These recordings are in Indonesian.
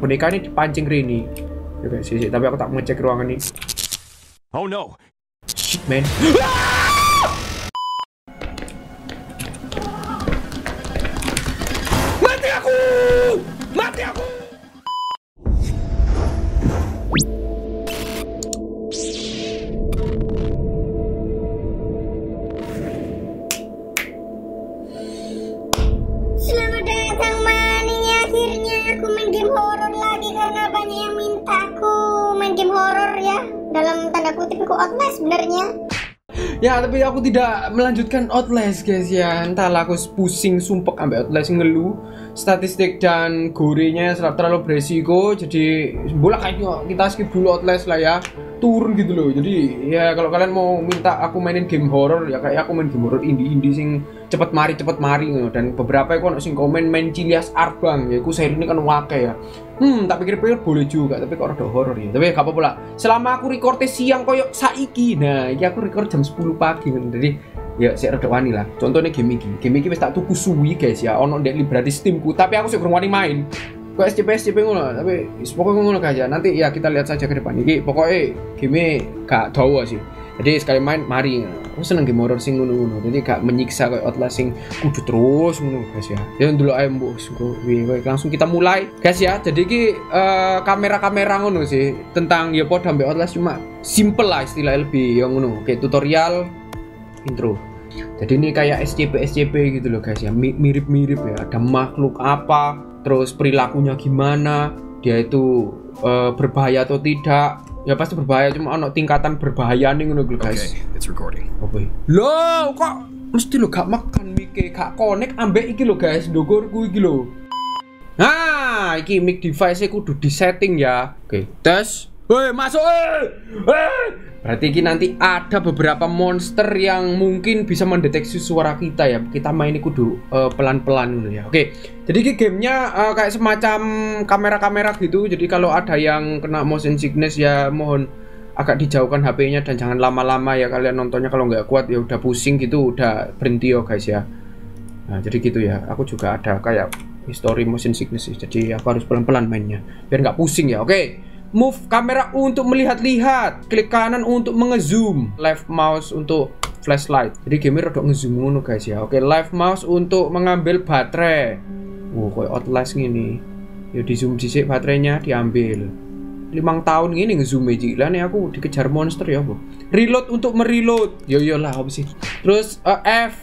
boneka ini dipancing Rini. Ya guys, sih, tapi aku tak ngecek ruangan ini. Oh no! Shit, man. Aku tidak melanjutkan Outlast, guys ya. Entahlah aku pusing sumpek ambil Outlast ngeluh. Statistik dan gorenya terlalu beresiko. Jadi bola kayaknya kita skip dulu Outlast lah ya. Turun gitu loh. Jadi ya kalau kalian mau minta aku mainin game horror ya kayak aku main game horror indie-indie sing cepet mari cepet mari ngono. dan beberapa aku sing komen main Cilias Art Bang. Ya aku seri ini kan wake ya. Hmm tak pikir-pikir boleh juga tapi kok rada horror ya. Tapi gak apa-apa selama aku recordnya siang koyo saiki. Nah iki aku record jam 10 pagi ngono. Jadi ya sik rada wani lah. Contohnya game iki. Game iki wis tak tuku suwi guys ya. Ono ndek library steamku tapi aku sik kurang wani main kok SCP SCP ngono? Tapi pokoknya ngono aja. Nanti ya kita lihat saja ke depan. Iki pokoknya game gak dawa sih. Jadi sekali main mari. Aku seneng game horror sing ngono-ngono. Jadi gak menyiksa kayak Outlast sing kudu terus ngono guys ya. Ya dulu ayo mbok. Langsung kita mulai guys ya. Jadi ki eh, kamera-kamera ngono sih tentang ya podo ambek Outlast. Cuma simple lah istilahnya lebih yang ngono. Kayak tutorial intro jadi ini kayak SCP SCP gitu loh guys ya Mi- mirip-mirip ya ada makhluk apa terus perilakunya gimana dia itu eh, berbahaya atau tidak ya pasti berbahaya cuma ono tingkatan berbahaya nih ngono guys Okay, it's recording. apa ya? Loh, kok mesti lo gak makan mike gak connect ambek iki lo guys, ndogorku iki lo. Nah, iki mic device kudu di setting ya. Oke, tes. Woi, masuk eh. Eh. Berarti iki nanti ada beberapa monster yang mungkin bisa mendeteksi suara kita ya. Kita main ini kudu eh, pelan-pelan dulu ya. Oke. Jadi iki gamenya eh, kayak semacam kamera-kamera gitu. Jadi kalau ada yang kena motion sickness ya mohon agak dijauhkan HP-nya dan jangan lama-lama ya kalian nontonnya kalau nggak kuat ya udah pusing gitu udah berhenti ya guys ya nah jadi gitu ya aku juga ada kayak history motion sickness jadi aku harus pelan-pelan mainnya biar nggak pusing ya oke move kamera untuk melihat-lihat klik kanan untuk mengezoom left mouse untuk flashlight. Jadi game rodok ngezoom ngono guys ya. Oke left mouse untuk mengambil baterai. Wow kayak outlast gini ya di zoom dhisik baterainya diambil. Limang tahun gini ngezoom aja lah nih aku dikejar monster ya bu reload untuk mereload. Yo yo lah apa sih? Terus eh, F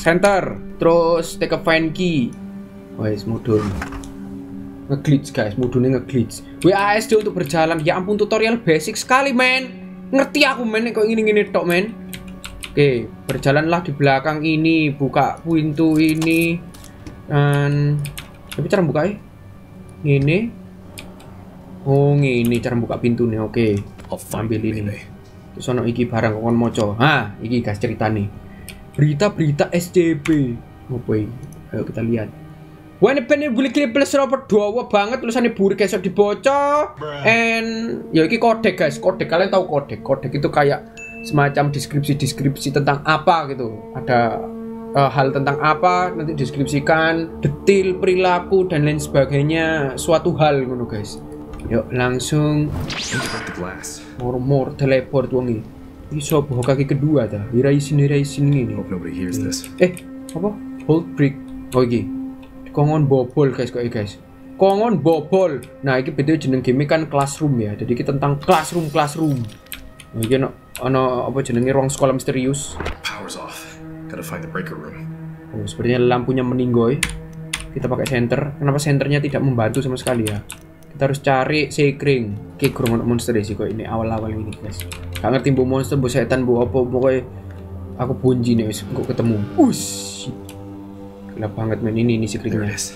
center. Terus take a find key. Wes mudun ngeglitch guys. Mudunnya ngeglitch WASD untuk berjalan. Ya ampun tutorial basic sekali men. Ngerti aku men kok gini gini tok men. Oke berjalanlah di belakang ini. Buka pintu ini. Dan tapi cara buka ini Oh ini cara buka pintunya oke. I'll find ambil ini baby. terus ono iki barang kon moco. Ah iki guys cerita nih berita-berita SCP apa iki? Ayo kita lihat Wah ini pengen boleh klip plus Robert dua. Banget tulisannya burik esok dibaca and ya iki kodek guys. Kodek kalian tahu kodek kodek itu kayak semacam deskripsi-deskripsi tentang apa gitu. Ada eh, hal tentang apa nanti deskripsikan detil perilaku dan lain sebagainya. Suatu hal ngono guys. Yuk langsung. Glass. mor-mor teleport wongi iso bawa kaki kedua ta iraisin iraisin ini. Eh apa? Hold brick oh iki kongon bobol guys. Kok guys? Kongon bobol. Nah iki beda jeneng game kan classroom ya. Jadi kita tentang classroom classroom. Nah, ono ono apa jenenge ruang sekolah misterius. Power's off. Gotta find the breaker room. oh, sepertinya lampunya meninggoy. Kita pakai senter. Kenapa senternya tidak membantu sama sekali ya? Kita harus cari sekring. Oke kurang monster sih kok ini awal-awal ini guys. Gak ngerti bu monster bu setan bu apa pokoknya aku bunji nih wis kok ketemu. Ush gelap banget men ini ini is.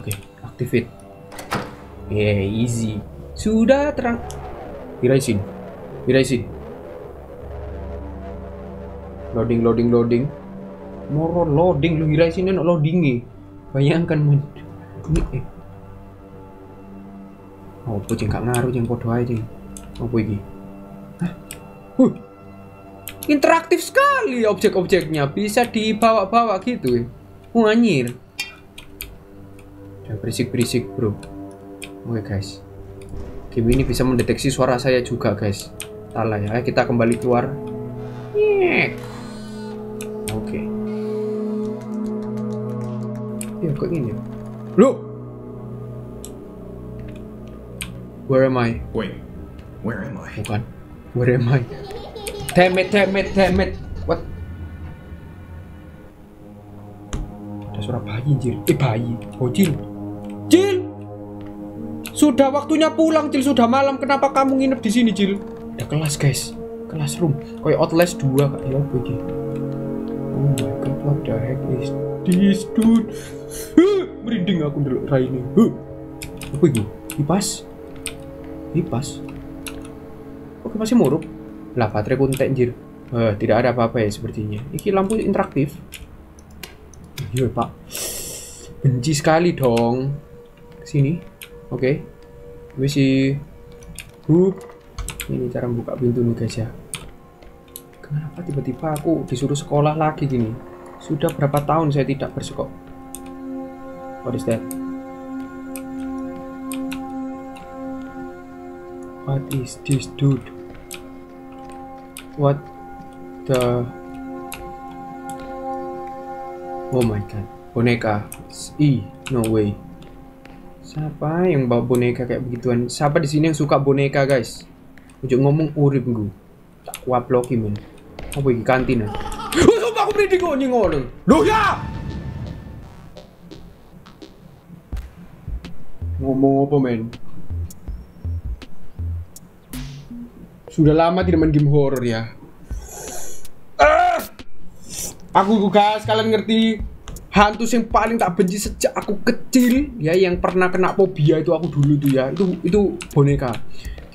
Oke, activate. Yeah, easy. Sudah terang. Iraisin. Iraisin. Loading, loading, loading. Moro loading lu Iraisin no loading nih. Bayangkan men. Ini eh. Oh, apa jeng gak ngaruh jeng podo aja jeng. Apa iki? Hah? Huh. Interaktif sekali objek-objeknya bisa dibawa-bawa gitu. ya. Wah, anjir. Jangan berisik-berisik bro Oke guys. Game ini bisa mendeteksi suara saya juga guys. Salah ya. Kita kembali keluar. Oke. Ya kok gini ya? Loh! Where am I? Wait, where am I? Bukan. Where am I? Damn it, damn it, damn it. Suara bayi, Jil. Eh, bayi. Oh, Jil. Jil! Sudah waktunya pulang, Jil. Sudah malam. Kenapa kamu nginep di sini, Jil? Ada kelas, guys. Kelas room. Kayak Outlast 2, Kak. Ya, apa ini? Oh my god, what the heck is this, dude? Huh, merinding aku dulu, Raini. Huh. Apa ini? Kipas? Kipas? Oke masih murup. Lah baterai kuntek anjir. Eh, tidak ada apa-apa ya sepertinya. Iki lampu interaktif. Iya pak. Benci sekali dong. Sini. Oke. Misi. Hup. Ini cara buka pintu nih guys ya. Kenapa tiba-tiba aku disuruh sekolah lagi gini? Sudah berapa tahun saya tidak bersekolah. What is that? What is this dude? What the Oh my god. Boneka. I no way. Siapa yang bawa boneka kayak begituan? Siapa di sini yang suka boneka guys? Ujuk ngomong urip gue Tak kuat loki men. Apa ini? Kantin ah Oh sumpah aku merinding kok nyingol Loh ya! Ngomong apa men? Sudah lama tidak main game horror ya. Aku guys, kalian ngerti hantu yang paling tak benci sejak aku kecil ya yang pernah kena fobia itu aku dulu tuh ya. Itu itu boneka.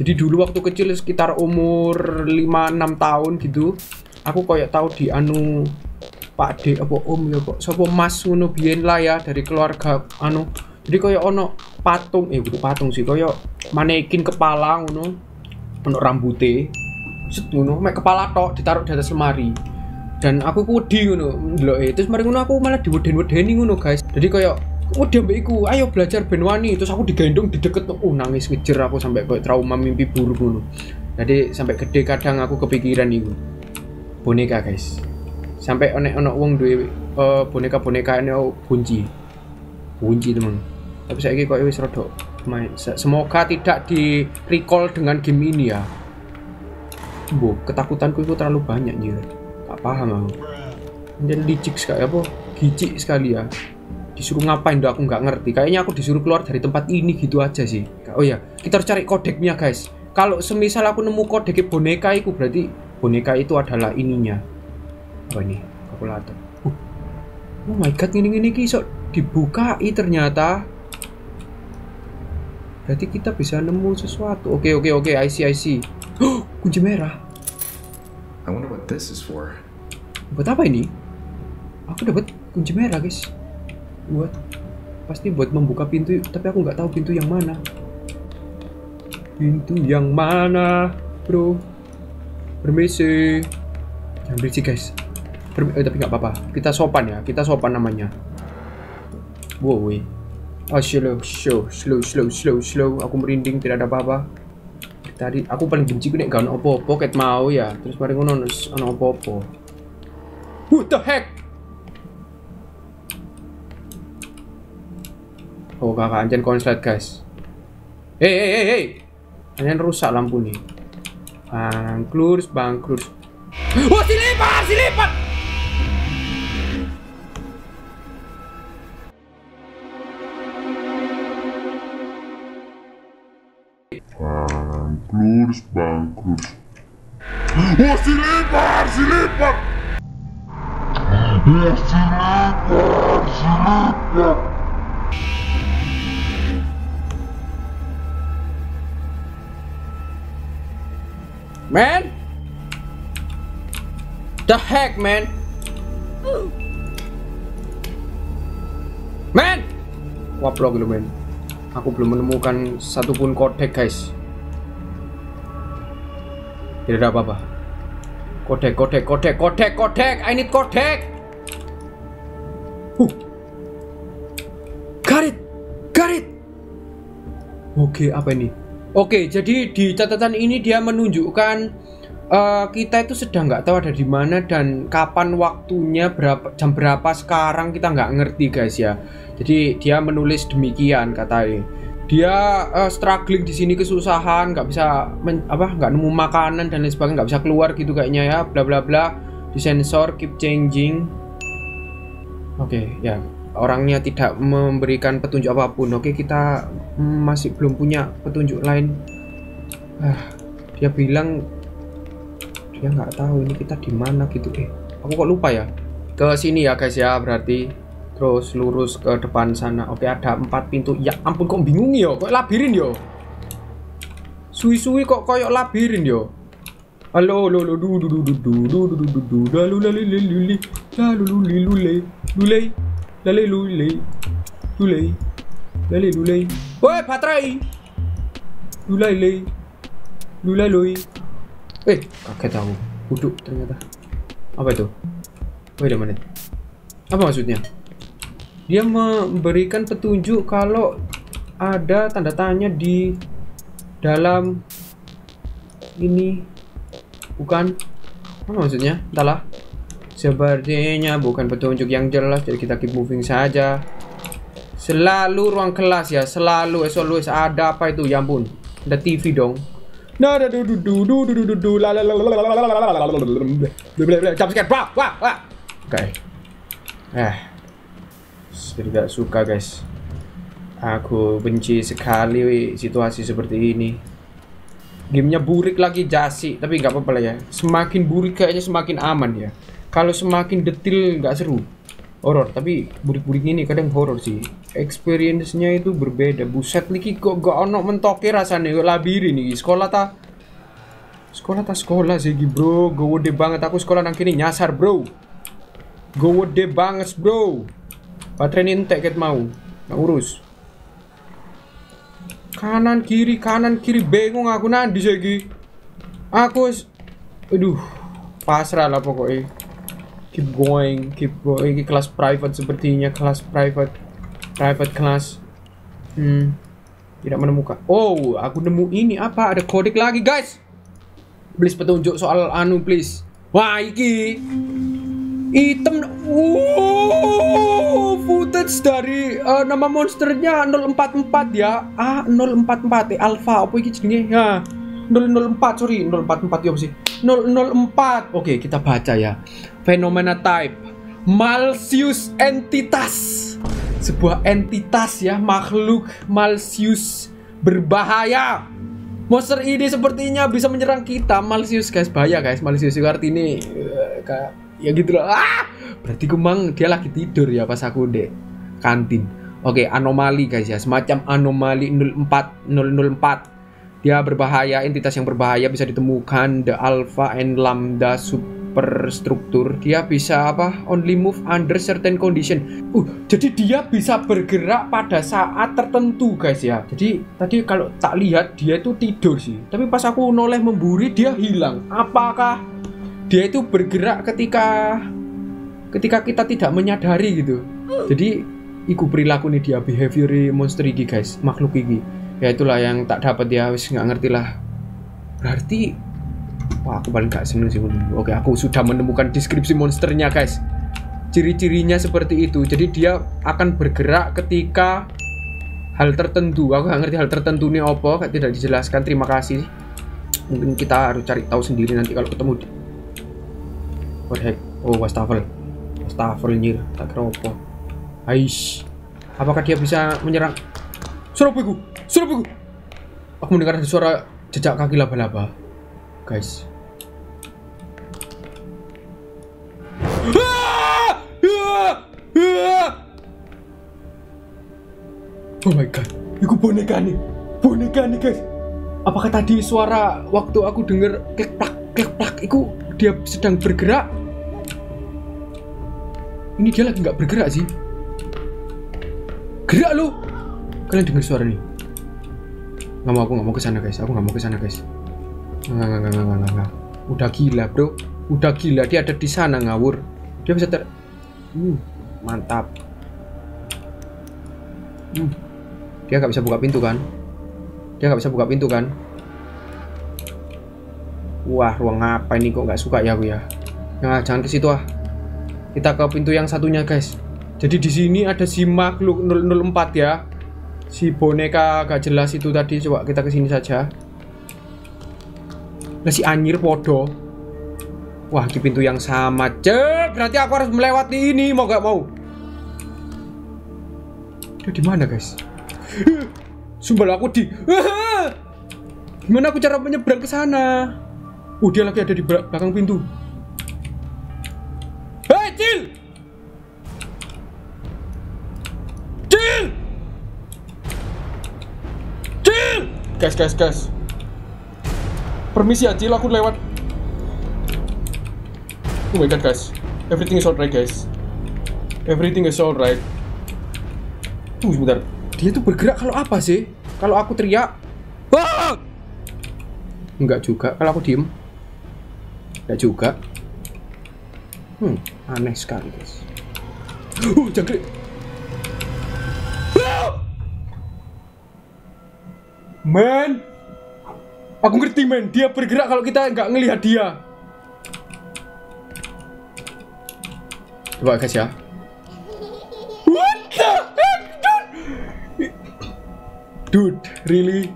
Jadi dulu waktu kecil sekitar umur 5 6 tahun gitu, aku kayak tahu di anu Pak D apa Om ya kok sapa Mas ngono biyen lah ya dari keluarga anu. Jadi kayak ono patung eh bukan patung sih kayak manekin kepala ngono ono rambute set ngono mek kepala tok ditaruh di atas lemari dan aku ku wedi ngono. Ndeloke terus mari ngono aku malah diweden-wedeni ngono guys. Jadi kayak wedi ambek iku ayo belajar ben wani. Terus aku digendong di deket oh nangis ngejer aku sampai kayak trauma mimpi buruk ngono. Jadi sampai gede kadang aku kepikiran iku. Boneka guys. Sampai ono ono wong duwe uh, boneka-boneka ini oh, kunci kunci teman. Tapi saya kok wis rodok main. Semoga tidak di recall dengan game ini ya. Bu ketakutanku itu terlalu banyak tak paham aku dan licik sekali apa gicik sekali ya disuruh ngapain aku nggak ngerti kayaknya aku disuruh keluar dari tempat ini gitu aja sih oh ya kita harus cari kodeknya guys kalau semisal aku nemu kodek boneka itu berarti boneka itu adalah ininya apa ini kalkulator uh. oh my god ini ini kisah dibukai ternyata Berarti kita bisa nemu sesuatu. Oke, oke, oke. I see, I see. Oh, kunci merah. I wonder what this is for. Buat apa ini? Aku dapat kunci merah, guys. Buat pasti buat membuka pintu, tapi aku nggak tahu pintu yang mana. Pintu yang mana, bro? Permisi. Jangan berisik, guys. Permi eh, tapi nggak apa-apa. Kita sopan ya. Kita sopan namanya. Wow, weh. Oh slow, slow, slow, slow, slow, slow. Aku merinding tidak ada apa-apa. Tadi aku paling benci nek gak ket mau ya. Terus mari ngono ono apa-apa. What the heck? Oh kakak anjen konslet guys. Hei hei hei hei. Anjen rusak lampu nih. Bangklurs, bangklurs. Oh si lipat, si lipat. bangkrut bangkrut oh si lebar si lebar Man? The heck, man? Man! Waplok lu, man. Aku belum menemukan satupun kodek, guys. Tidak ada apa-apa. Kodek, kodek, kodek, kodek, kodek. I need kodek. Oke, apa ini? Oke, jadi di catatan ini dia menunjukkan eh, kita itu sedang nggak tahu ada di mana dan kapan waktunya berapa jam berapa sekarang kita nggak ngerti guys ya. Jadi dia menulis demikian katanya. Dia eh, struggling di sini kesusahan, nggak bisa men- apa nggak nemu makanan dan lain sebagainya, nggak bisa keluar gitu kayaknya ya, bla bla bla. Disensor, keep changing. Oke, ya orangnya tidak memberikan petunjuk apa pun. Oke, kita mm, masih belum punya petunjuk lain. Ah, dia bilang dia nggak tahu ini kita di mana gitu. Eh, aku kok lupa ya. Ke sini ya guys ya, berarti terus lurus ke depan sana. Oke, ada empat pintu. Ya ampun kok bingung yo, kok labirin yo. Suwi-suwi kok koyok labirin yo. Halo, lo lo du du du du du du du du du du lalu lalu lalu lalu lalu lalu lalu lalu lalu lalu lalu lalu Woi, baterai. Lulai lulai lulai lulai. Eh, kaget aku. Duduk ternyata. Apa itu? Wait a minute. Apa maksudnya? Dia memberikan petunjuk kalau ada tanda tanya di dalam ini bukan apa maksudnya entahlah Sepertinya bukan petunjuk yang jelas Jadi kita keep moving saja Selalu ruang kelas ya Selalu as always ada apa itu Ya ampun Ada TV dong Jumpscare Wah wah wah Oke Eh suka guys Aku benci sekali situasi seperti ini Gamenya burik lagi jasi Tapi gak apa-apa lah ya Semakin burik kayaknya semakin aman ya kalau semakin detil nggak seru. Horor tapi burik-burik ini kadang horor sih. Experience-nya itu berbeda. Buset niki kok gak ono mentoke rasanya kok labirin nih sekolah ta sekolah ta sekolah sih bro. Gede banget. Aku sekolah nang kini nyasar bro. Gede banget bro. Baterai ini entek ket mau. Nggak urus. Kanan kiri kanan kiri. Bingung aku nanti segi aku aduh pasrah lah pokoknya keep going keep going. Ini kelas private sepertinya kelas private private class. Hmm. Tidak menemukan. Oh aku nemu ini. Apa? Ada kodek lagi guys. Please petunjuk soal anu please. Wah iki. Item. Uh footage dari eh, nama monsternya 044 ya. Ah 044 eh, alpha. Apa iki jenenge? Ya 004 sorry. 044 ya sih? 004 oke kita baca ya fenomena type. Malsius entitas. Sebuah entitas ya makhluk Malsius berbahaya. Monster ini sepertinya bisa menyerang kita. Malsius guys bahaya guys. Malsius itu artinya eh, kayak ya gitu loh. Ah! Berarti kemang dia lagi tidur ya pas aku dek kantin. Oke anomali guys ya. Semacam anomali 04 004 dia berbahaya entitas yang berbahaya bisa ditemukan. The alpha and lambda superstruktur dia bisa apa only move under certain condition. Uh jadi dia bisa bergerak pada saat tertentu guys ya. Jadi tadi kalau tak lihat dia itu tidur sih. Tapi pas aku noleh memburi dia hilang. Apakah dia itu bergerak ketika ketika kita tidak menyadari gitu? Jadi iku perilaku nih dia behavior monster ini guys makhluk ini ya itulah yang tak dapat dia wis nggak ngerti lah. Berarti wah aku paling gak seneng sih oke aku sudah menemukan deskripsi monsternya guys. Ciri-cirinya seperti itu. Jadi dia akan bergerak ketika hal tertentu. Aku nggak ngerti hal tertentu ini apa tidak dijelaskan. Terima kasih. Mungkin kita harus cari tahu sendiri nanti kalau ketemu di what heck? Oh wastafel. Wastafel nyir tak kira apa. Aish. Apakah dia bisa menyerang? Surabiku Surabiku aku mendengar suara jejak kaki laba-laba. Guys Oh my god, itu boneka nih, boneka nih guys. Apakah tadi suara waktu aku denger klik plak klik itu dia sedang bergerak? Ini dia lagi nggak bergerak sih. Gerak lu. Kalian dengar suara nih? Nggak mau aku nggak mau ke sana guys. Aku nggak mau ke sana guys. Nggak nggak nggak nggak nggak. Udah gila bro. Udah gila dia ada di sana ngawur. Dia bisa ter. Hmm, mantap. Hmm. Dia nggak bisa buka pintu kan? Dia nggak bisa buka pintu kan? Wah, ruang apa ini kok nggak suka ya aku ya? Nah, jangan ke situ ah. Kita ke pintu yang satunya, guys. Jadi di sini ada si makhluk 004 ya. Si boneka gak jelas itu tadi. Coba kita ke sini saja. Nah, si anjir podo. Wah, di pintu yang sama. Cek, berarti aku harus melewati ini mau gak mau. Dia di mana, guys? Sumpah aku di. Gimana aku cara menyeberang ke sana? Oh, dia lagi ada di bel- belakang pintu. Hei, Cil! Cil! Cil! Guys, guys, guys. Permisi ya, Cil, aku lewat. Oh my god, guys. Everything is alright, guys. Everything is alright. Tunggu sebentar. Dia tuh bergerak kalau apa sih? Kalau aku teriak. Wah! Enggak juga. Kalau aku diem. Enggak juga. Hmm, aneh sekali, guys. Uh, jangkrik. Man, aku ngerti man. Dia bergerak kalau kita nggak ngelihat dia. Coba guys ya. What the? Dude, really?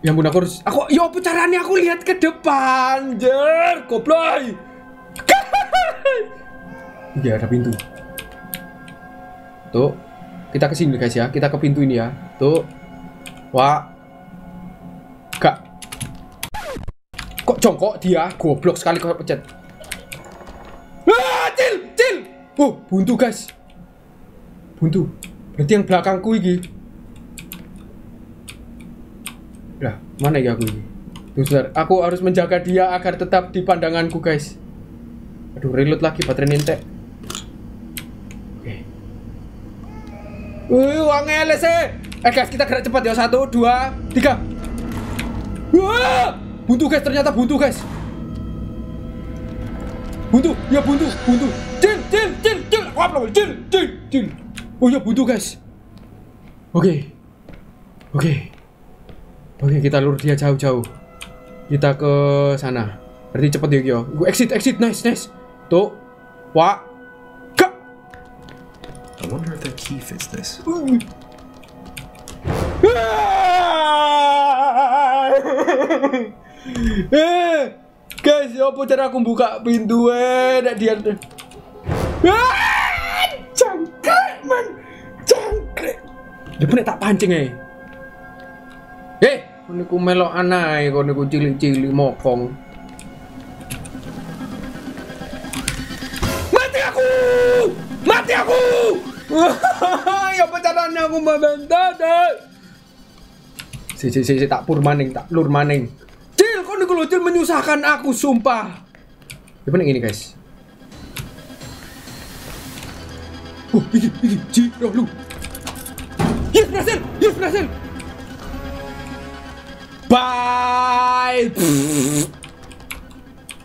Ya ampun aku harus aku yo apa caranya aku lihat ke depan, jer, goblok. Iya ada pintu. Tuh, kita ke sini guys ya, kita ke pintu ini ya. Tuh, wah, gak. Kok jongkok dia? Goblok sekali kok pencet. Ah, cil, cil. Oh, buntu guys. Buntu. Berarti yang belakangku ini. Lah, mana ya aku ini? Tuh. Aku harus menjaga dia agar tetap di pandanganku, guys. Aduh, reload lagi baterai nintek. Oke. Wih, uang sih. Eh guys, kita gerak cepat ya. Satu, dua, tiga. Wah! Buntu guys, ternyata buntu guys. Buntu, ya buntu, buntu. Cil, cil, cil, cil. Belum, cil, cil, cil. Oh ya buntu guys. Oke. Oke. Oke, kita lur dia jauh-jauh. Kita ke sana. Berarti cepet ya, Kyo. Gue exit, exit, nice, nice. Tuh. Wah. Kak. I wonder if that key fits this. eh, guys, apa cara aku buka pintu eh? Dia Ah, Jangkrik, man. Jangkrik. Dia pun tak pancing eh. Eh, niku melok anai kok niku cilik-cilik mokong. Mati aku! Mati aku! ya caranya aku membantah? Si, si, si, si, tak pur maning, tak lur maning. Cil, kok niku lho, Cil menyusahkan aku, sumpah. Ya bener ini, guys. Oh, Cil, lu. Yes, berhasil! Yes, berhasil! Bye!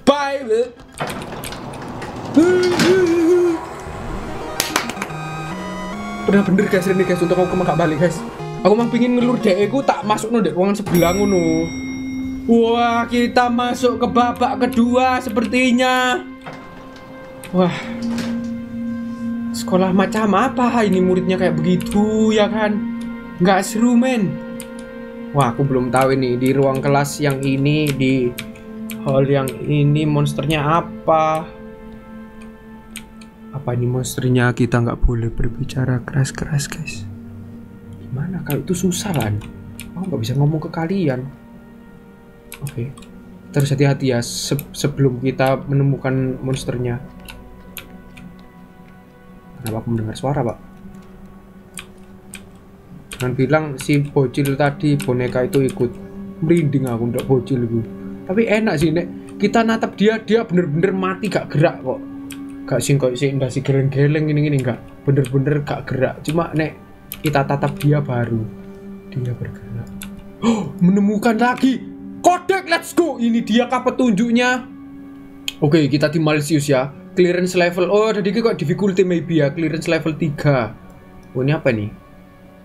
Bye! Bener-bener guys ini guys untuk aku gak balik guys. Aku emang pingin ngelur dek aku tak masuk no dek ruangan sebelah ngono. Wah kita masuk ke babak kedua sepertinya. Wah. Sekolah macam apa ini muridnya kayak begitu ya kan? Nggak seru men. Wah aku belum tahu ini di ruang kelas yang ini di hall yang ini monsternya apa. Apa ini monsternya kita nggak boleh berbicara keras-keras guys? Gimana kalau itu susah kan? Aku nggak bisa ngomong ke kalian. Oke, terus hati-hati ya se- sebelum kita menemukan monsternya. Kenapa aku mendengar suara pak? Jangan bilang si bocil tadi boneka itu ikut merinding aku ndak bocil itu. Tapi enak sih nek. Kita natap dia dia bener-bener mati gak gerak kok. Gak sing kok sing ndasi geleng-geleng ini ini enggak bener-bener gak gerak. Cuma nek kita tatap dia baru dia bergerak. Oh menemukan lagi. Kodek let's go. Ini dia kah petunjuknya? Oke kita di Malisius ya clearance level. Oh tadi kok difficulty maybe ya clearance level 3 oh ini apa nih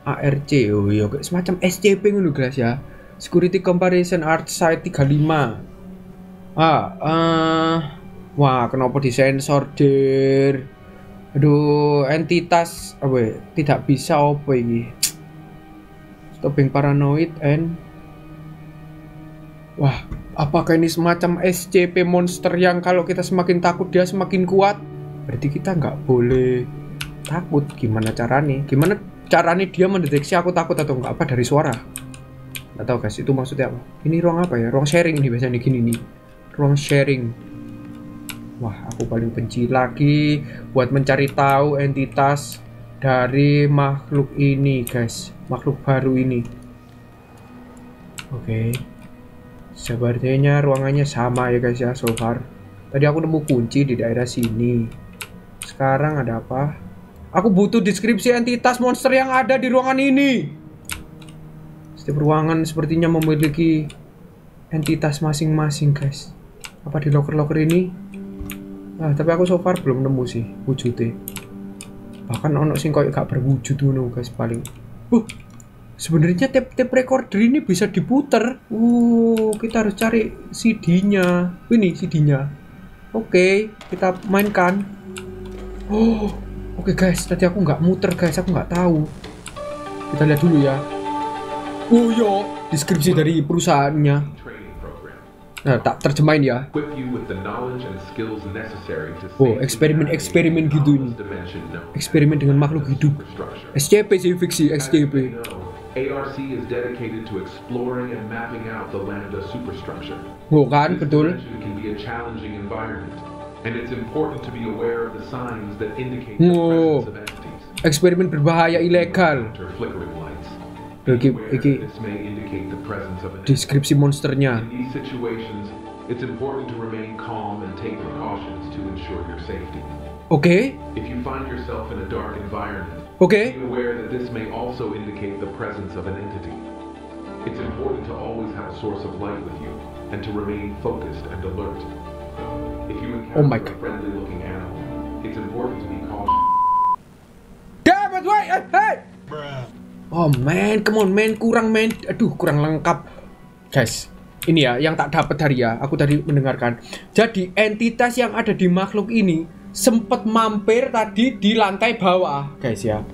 ARC oh iya semacam SCP ngono guys ya. Security Comparison Art Site 35 ah eh wah kenapa disensor der aduh entitas apa ya, tidak bisa apa ini? Stopping paranoid and wah apakah ini semacam SCP monster yang kalau kita semakin takut dia semakin kuat? Berarti kita nggak boleh takut. Gimana caranya gimana caranya dia mendeteksi aku takut atau enggak apa dari suara? Nggak tahu guys. Itu maksudnya apa? Ini ruang apa ya? Ruang sharing nih biasanya gini nih. Ruang sharing. Wah aku paling benci lagi buat mencari tahu entitas dari makhluk ini guys. Makhluk baru ini. Oke sepertinya ruangannya sama ya guys ya so far. Tadi aku nemu kunci di daerah sini. Sekarang ada apa? Aku butuh deskripsi entitas monster yang ada di ruangan ini. Setiap ruangan sepertinya memiliki entitas masing-masing guys. Apa di locker-locker ini? Ah tapi aku so far belum nemu sih wujudnya bahkan ono sing koyo gak berwujud ngono guys paling. Uh sebenarnya tape tape recorder ini bisa diputer. Uh kita harus cari CD-nya ini CD-nya oke kita mainkan. Oh oke guys. Tadi aku nggak muter guys. Aku nggak tahu. Kita lihat dulu ya. Oh yo deskripsi dari perusahaannya. Nah tak terjemahin ya. Oh, eksperimen-eksperimen gitu ini. eksperimen dengan makhluk hidup. SCP sih fiksi SCP ARC is dedicated to exploring and mapping out the Lambda superstructure. This dimension can be a challenging environment, and it's important to be aware of the signs that indicate the presence of entities. eksperimen berbahaya ilegal flickering lights. Iki- iki- this may indicate the presence of an deskripsi monsternya In these situations, it's important to remain calm and take precautions to ensure your safety. oke If you find yourself in a dark environment, oke be aware that this may also indicate the presence of an entity. It's important to always have a source of light with you and to remain focused and alert. If you Oh my encounter God. a friendly looking animal, it's important to be cautious. Damn it, wait, hey, hey. Oh man, come on man, kurang man, aduh kurang lengkap, guys. Ini ya yang tak dapat dari ya, aku tadi mendengarkan. Jadi entitas yang ada di makhluk ini sempat mampir tadi di lantai bawah, guys ya.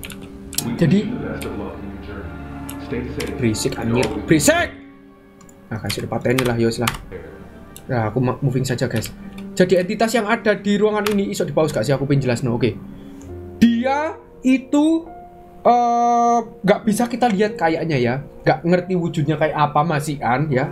Jadi-. Berisik anjir, berisik. Nah, kasih paten lah, yos lah. Nah, aku moving saja guys. Jadi entitas yang ada di ruangan ini iso di pause gak sih? Aku pengen jelas no. Oke. Dia itu eh nggak bisa kita lihat kayaknya ya, nggak ngerti wujudnya kayak apa masih kan ya.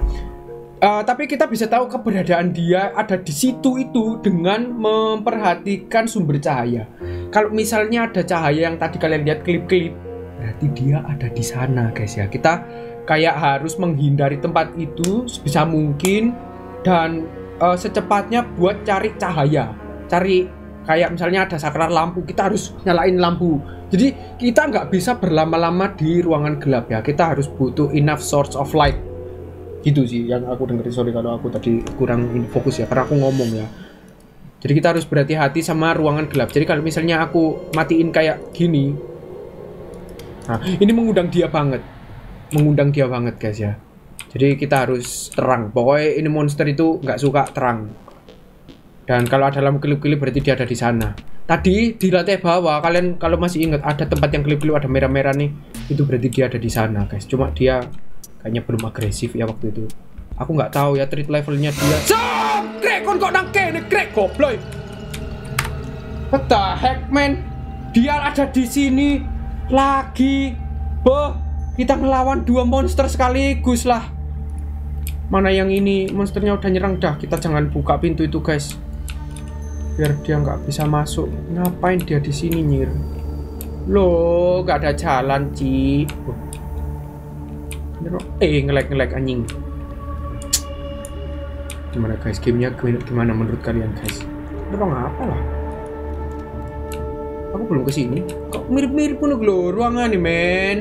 Eh, tapi kita bisa tahu keberadaan dia ada di situ itu dengan memperhatikan sumber cahaya. Kalau misalnya ada cahaya yang tadi kalian lihat klip-klip, berarti dia ada di sana guys ya. Kita kayak harus menghindari tempat itu sebisa mungkin dan eh, secepatnya buat cari cahaya, cari kayak misalnya ada saklar lampu, kita harus nyalain lampu. Jadi kita nggak bisa berlama-lama di ruangan gelap ya. Kita harus butuh enough source of light gitu sih yang aku dengerin. Sorry kalau aku tadi kurang fokus ya karena aku ngomong ya. Jadi kita harus berhati-hati sama ruangan gelap. Jadi kalau misalnya aku matiin kayak gini nah ini mengundang dia banget. Mengundang dia banget guys ya. Jadi kita harus terang. Pokoknya ini monster itu nggak suka terang. Dan kalau ada lampu kelip-kelip berarti dia ada di sana. Tadi di lantai bawah kalian kalau masih ingat ada tempat yang kelip-kelip ada merah-merah nih itu berarti dia ada di sana guys. Cuma dia kayaknya belum agresif ya waktu itu. Aku nggak tahu ya treat levelnya dia. Krek kon kok nang kene krek goblok. What the heck man? Dia ada di sini lagi. Boh kita ngelawan dua monster sekaligus lah. Mana yang ini? Monsternya udah nyerang. Dah kita jangan buka pintu itu guys. Biar dia nggak bisa masuk. Ngapain dia di sini nyir? Lo gak ada jalan Ci. Eh ngelek-ngelek anjing. Gimana guys? Gamenya gimana, menurut kalian guys? Dorong apa lah? Aku belum ke sini. Kok mirip-mirip pun lho ruangan nih men.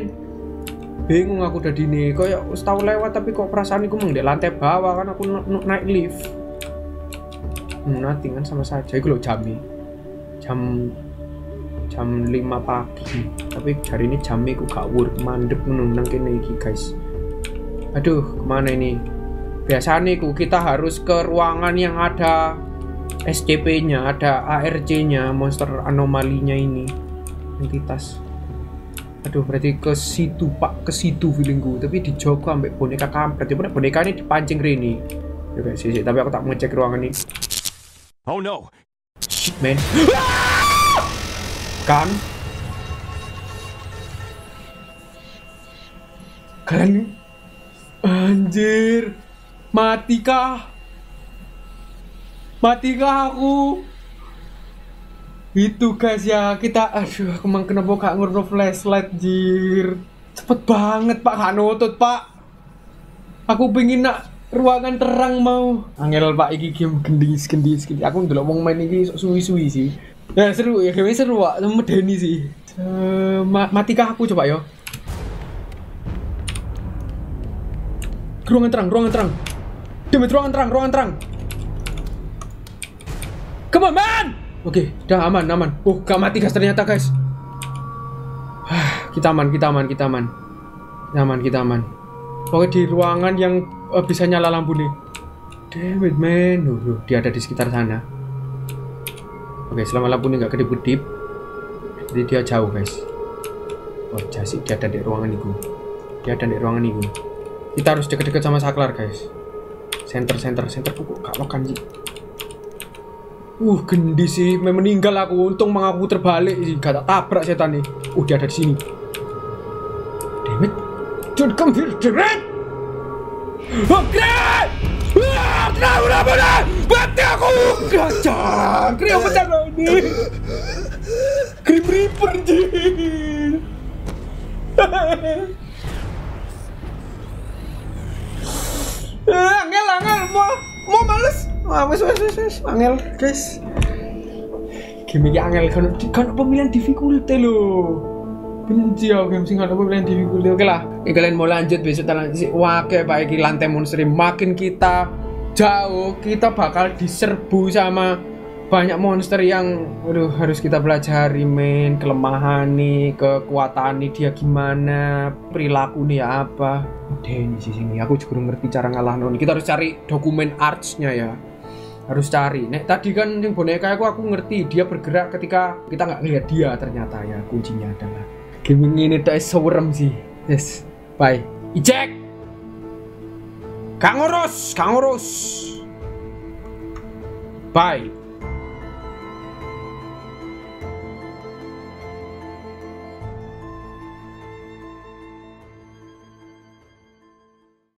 Bingung aku udah dini. Wis tau lewat tapi kok perasaan aku di lantai bawah kan aku na- na- naik lift. Hmm, Nothing kan sama saja. Itu loh jam Jam jam 5 pagi. Tapi hari ini jam ku gak work mandep menunang kene guys aduh ke mana ini? Biasanya ku kita harus ke ruangan yang ada SCP nya ada ARC nya monster anomalinya ini entitas. Aduh berarti ke situ pak. Ke situ feelingku. Tapi dijogo ambek boneka kampret. Coba boneka ini dipancing Rini ya guys sih, sih, tapi aku tak mau cek ruangan ini. Oh no! shit man. Kan? Kalian anjir. Mati kah mati kah aku? Itu guys ya kita aduh aku emang kenapa gak ngurno flashlight jir. Cepet banget pak. Gak nutut pak. Aku pengen nak ruangan terang mau. Angel pak iki game gendis gendis gendis. Aku ndelok wong main iki suwi-suwi sih. Ya seru ya game seru pak. Medeni sih. Ma matikah aku coba yo ruangan terang ruangan terang Demit ruangan terang ruangan terang Come on man! Oke udah aman aman. Oh gak mati guys ternyata guys. Hah, kita aman kita aman kita aman. Kita aman kita aman. Pokoknya di ruangan yang eh, bisa nyala lampu nih. Damn it man. Duh, duh, Dia ada di sekitar sana. Oke selama lampu ini gak kedip-kedip Jadi dia jauh guys. Oh jasik dia ada di ruangan itu. Dia ada di ruangan itu Kita harus deket-deket sama saklar guys Center center center kok gak makan Uh, gendi sih, meninggal aku. Untung mang aku terbalik sih, gak tabrak setan nih. Uh, dia ada di sini. Damn it. Don't come here, Jared! Wah, kenapa, kenapa, kenapa? Mati aku! Gajah! angel, mau, mau males. Wah, wes, wes, wes, angel, guys. Game ini angel kan, kan pemilihan difficulty lo. Benci aku game sing ada pemilihan difficulty. Oke lah, ini kalian mau lanjut besok. Wah, kayak baik di lantai monster makin kita jauh, kita bakal diserbu sama banyak monster yang aduh harus kita pelajari men. Kelemahan nih kekuatan nih dia gimana perilaku nih apa. Udah ini sih sini. Aku juga ngerti cara ngalah non kita harus cari dokumen artsnya ya. Harus cari. Nek tadi kan yang boneka aku aku ngerti. Dia bergerak ketika kita nggak ngeliat dia ternyata ya. Kuncinya adalah gaming ini tuh serem sih. Yes. Bye. Ijek Kang ngurus bye